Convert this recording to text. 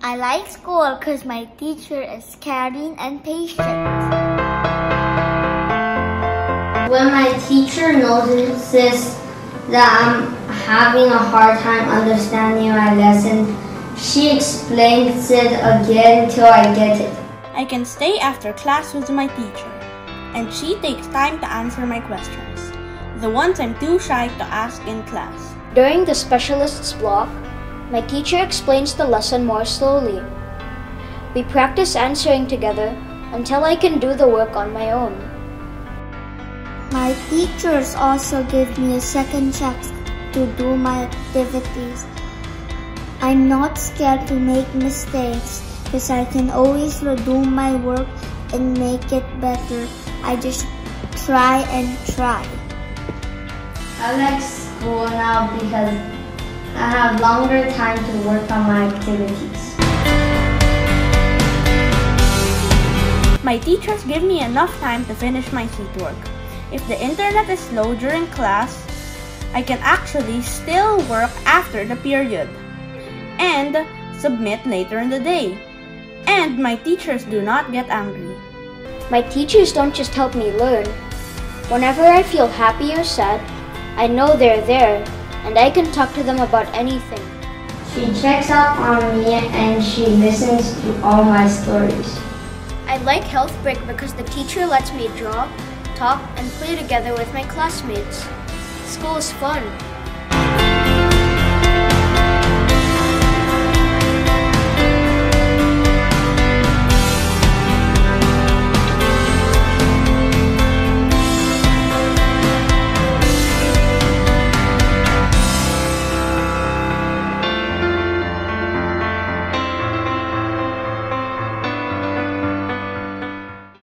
I like school because my teacher is caring and patient. When my teacher notices that I'm having a hard time understanding my lesson, she explains it again till I get it. I can stay after class with my teacher, and she takes time to answer my questions, the ones I'm too shy to ask in class. During the specialists block, my teacher explains the lesson more slowly. We practice answering together until I can do the work on my own. My teachers also give me a second chance to do my activities. I'm not scared to make mistakes because I can always redo my work and make it better. I just try and try. I like school now because I have longer time to work on my activities. My teachers give me enough time to finish my sheet work. If the internet is slow during class, I can actually still work after the period and submit later in the day. And my teachers do not get angry. My teachers don't just help me learn. Whenever I feel happy or sad, I know they're there and I can talk to them about anything. She checks up on me and she listens to all my stories. I like Health Break because the teacher lets me draw, talk, and play together with my classmates. School is fun,